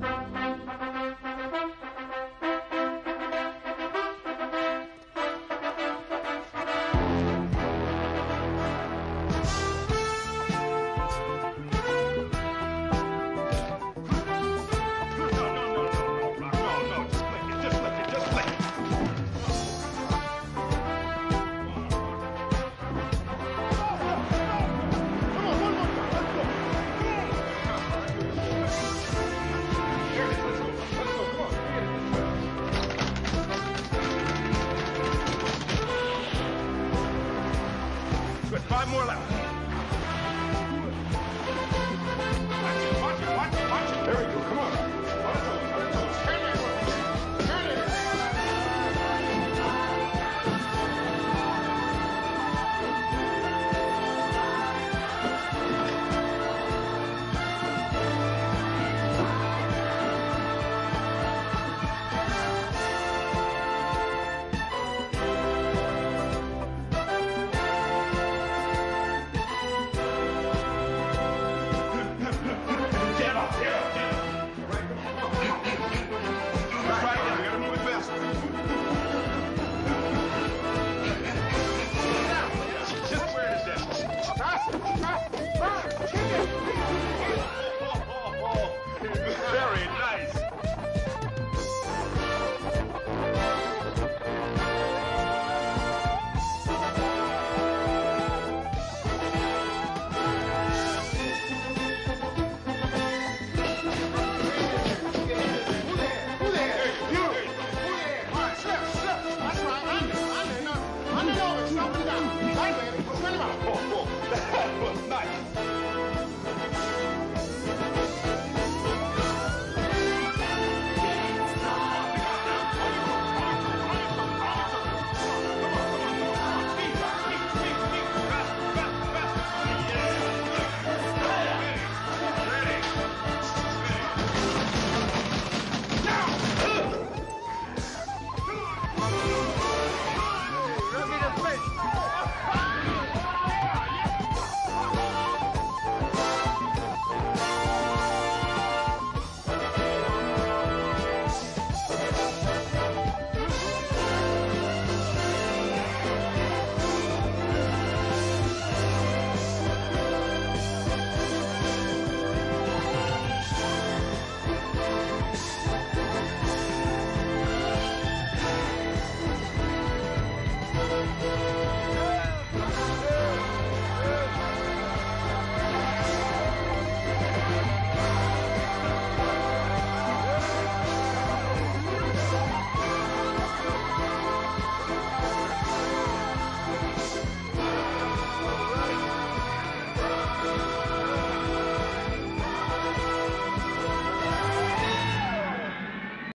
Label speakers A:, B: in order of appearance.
A: Thank you. Five more left. Oh. Bye.